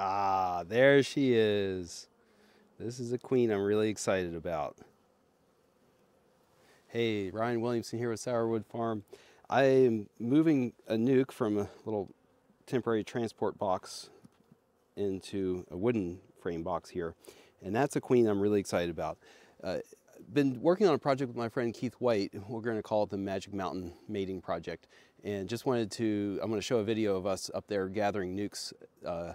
Ah, there she is. This is a queen I'm really excited about. Hey, Ryan Williamson here with Sourwood Farm. I am moving a nuc from a little temporary transport box into a wooden frame box here. And that's a queen I'm really excited about. Uh, been working on a project with my friend Keith White. We're going to call it the Magic Mountain Mating Project. And just wanted to, I'm going to show a video of us up there gathering nucs uh,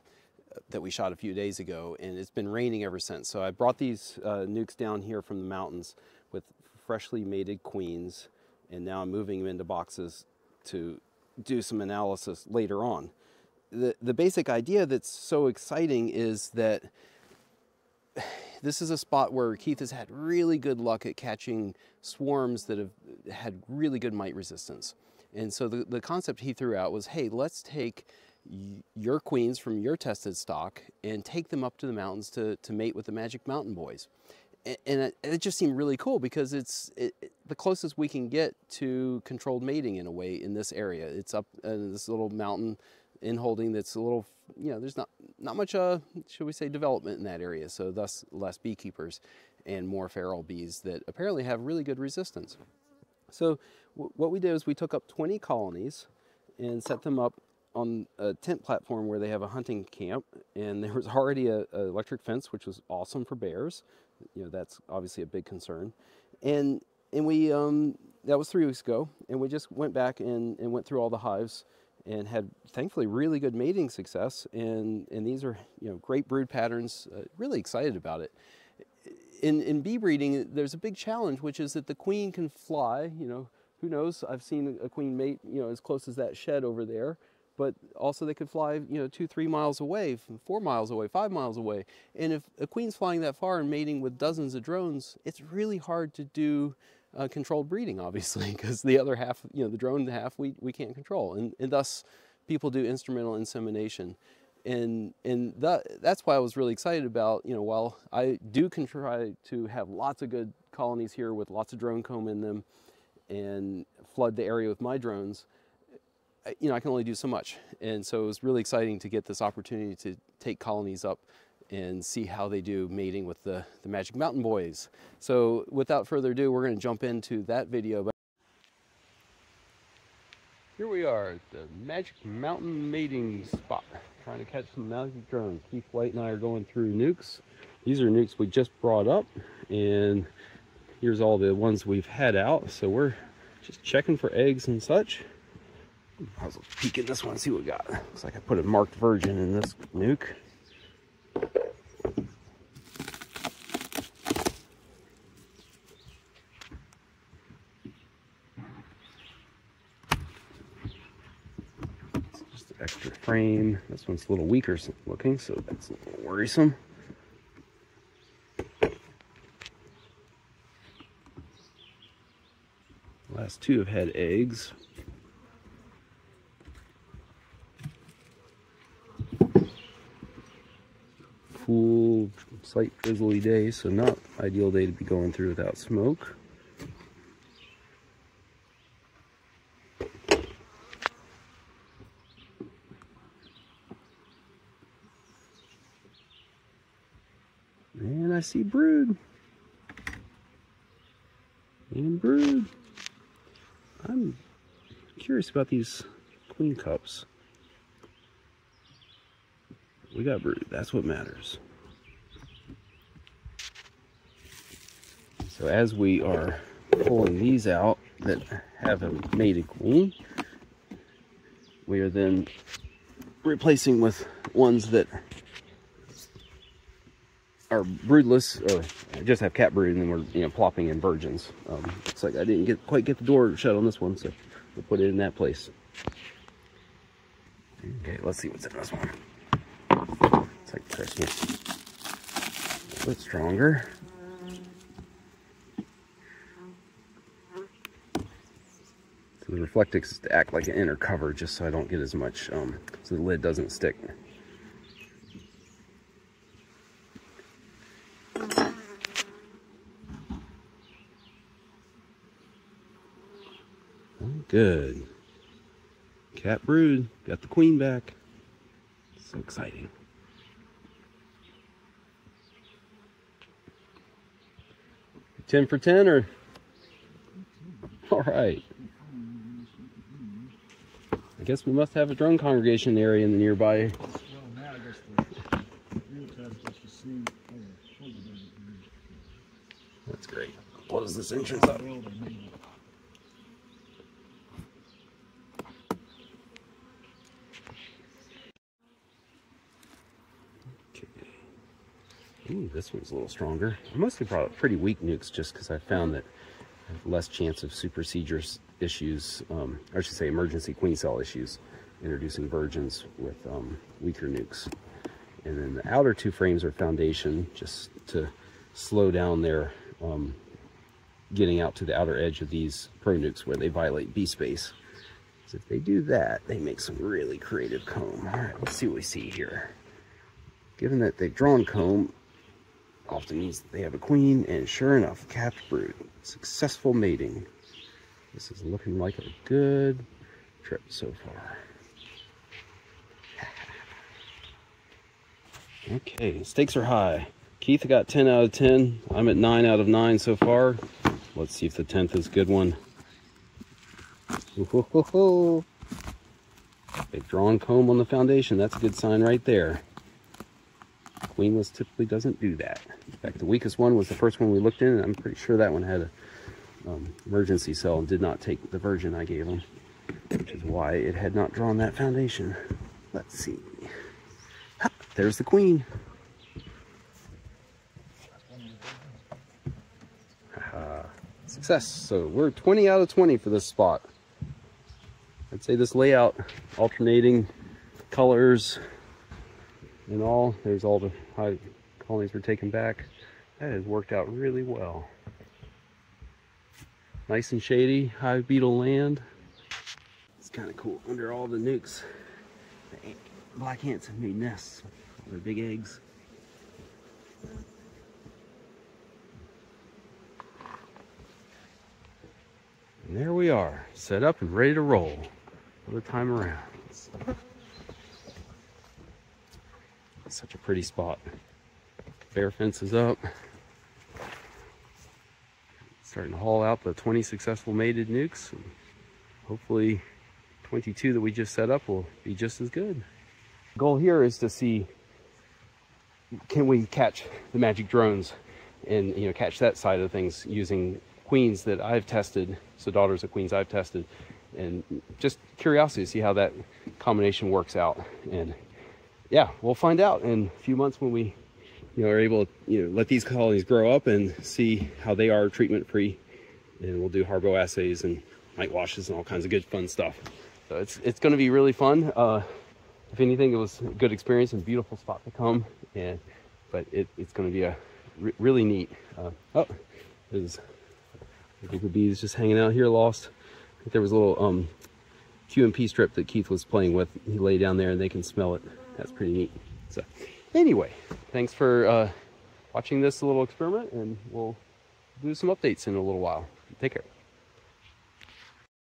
that we shot a few days ago. And it's been raining ever since. So I brought these uh, nucs down here from the mountains with freshly mated queens. And now I'm moving them into boxes to do some analysis later on. The, the basic idea that's so exciting is that this is a spot where Keith has had really good luck at catching swarms that have had really good mite resistance. And so the, the concept he threw out was, hey, let's take your queens from your tested stock and take them up to the mountains to, to mate with the Magic Mountain Boys. And, and it, it, just seemed really cool because it's it, the closest we can get to controlled mating in a way in this area. It's up in this little mountain in holding that's a little, you know, there's not, not much, uh, should we say, development in that area. So thus less beekeepers and more feral bees that apparently have really good resistance. So what we did is we took up 20 colonies and set them up on a tent platform where they have a hunting camp and there was already a, electric fence which was awesome for bears you know that's obviously a big concern and and we um, that was three weeks ago and we just went back and, and went through all the hives and had thankfully really good mating success. And, and these are you know great brood patterns. Uh, really excited about it. In, in bee breeding, there's a big challenge, which is that the queen can fly. You know, who knows? I've seen a queen mate you know as close as that shed over there. But also they could fly, you know, two, three miles away, four miles away, five miles away. And if a queen's flying that far and mating with dozens of drones, it's really hard to do uh, controlled breeding, obviously, because the other half, you know, the drone half, we, we can't control. And, and thus, people do instrumental insemination. And, and that, that's why I was really excited about, you know, while I do try to have lots of good colonies here with lots of drone comb in them and flood the area with my drones, you know, I can only do so much. And so it was really exciting to get this opportunity to take colonies up and see how they do mating with the, the Magic Mountain Boys. So without further ado, we're going to jump into that video. Here we are at the Magic Mountain mating spot, trying to catch some magic drones. Keith White and I are going through nucs. These are nucs we just brought up, and here's all the ones we've had out. So we're just checking for eggs and such. I was peeking this one, see what we got. Looks like I put a marked virgin in this nuc. extra frame. This one's a little weaker looking, so that's a little worrisome. Last two have had eggs. Cool, slight drizzly day, so not ideal day to be going through without smoke. And I see brood. And brood. I'm curious about these queen cups. We got brood. That's what matters. So as we are pulling these out that have a mated queen, we are then replacing with ones that are broodless or just have capped brood and then we're you know plopping in virgins um, looks like I didn't get quite get the door shut on this one so we'll put it in that place okay let's see what's in this one like Christmas a bit stronger so the reflectix is to act like an inner cover just so I don't get as much um, so the lid doesn't stick Good. Capped brood. Got the queen back. So exciting. 10 for 10 or? All right. I guess we must have a drone congregation area in the nearby. See. oh, what is? That's great. This entrance up. Ooh, this one's a little stronger. I mostly brought pretty weak nucs just because I found that I have less chance of supersedure issues, um, I should say emergency queen cell issues, introducing virgins with um, weaker nucs. And then the outer two frames are foundation, just to slow down their um, getting out to the outer edge of these pro nucs where they violate bee space. So if they do that, they make some really creative comb. All right, let's see what we see here. Given that they've drawn comb, often means that they have a queen, and sure enough, capped brood. Successful mating. This is looking like a good trip so far. okay, stakes are high. Keith got 10 out of 10. I'm at 9 out of 9 so far. Let's see if the 10th is a good one. Ooh-ho-ho-ho. They've drawn comb on the foundation. That's a good sign right there. Queenless typically doesn't do that. In fact, the weakest one was the first one we looked in, and I'm pretty sure that one had a um, emergency cell and did not take the virgin I gave him, which is why it had not drawn that foundation. Let's see. There's the queen. Success. So we're 20 out of 20 for this spot. I'd say this layout, alternating colors and all, there's all the hive colonies were taken back. That has worked out really well. Nice and shady, hive beetle land. It's kind of cool. Under all the nucs, the black ants have made nests. Their big eggs. And there we are, set up and ready to roll for the time around. Such a pretty spot. Bear fence is up. Starting to haul out the 20 successful mated nucs. Hopefully 22 that we just set up will be just as good. Goal here is to see can we catch the magic drones and you know catch that side of things using queens that I've tested, so daughters of queens I've tested, and just curiosity to see how that combination works out. And yeah, we'll find out in a few months when we you know are able to you know let these colonies grow up and see how they are treatment free, and we'll do harbo assays and mite washes and all kinds of good fun stuff. So it's it's going to be really fun. Uh, if anything, it was a good experience and beautiful spot to come. And but it, it's going to be a re- really neat. Uh, oh, there's a group of bees just hanging out here, lost. There was a little um, QMP strip that Keith was playing with. He lay down there and they can smell it. That's pretty neat. So anyway, thanks for uh, watching this little experiment, and we'll do some updates in a little while. Take care.